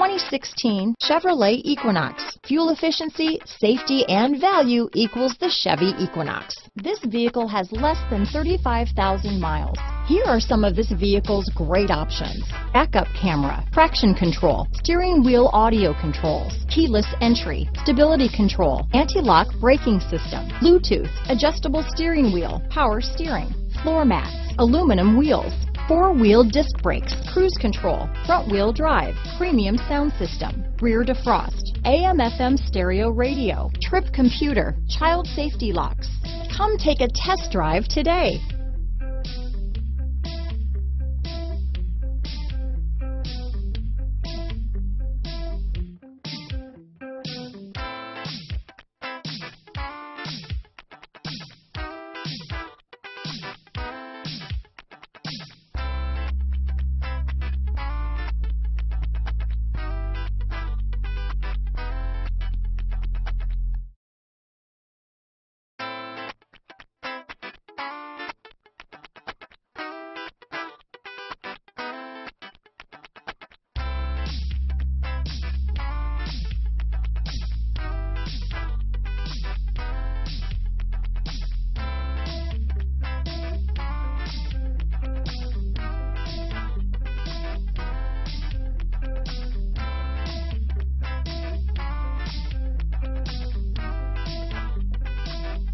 2016 Chevrolet Equinox. Fuel efficiency, safety, and value equals the Chevy Equinox. This vehicle has less than 35,000 miles. Here are some of this vehicle's great options. Backup camera, traction control, steering wheel audio controls, keyless entry, stability control, anti-lock braking system, Bluetooth, adjustable steering wheel, power steering, floor mats, aluminum wheels, four-wheel disc brakes, cruise control, front-wheel drive, premium sound system, rear defrost, AM-FM stereo radio, trip computer, child safety locks. Come take a test drive today.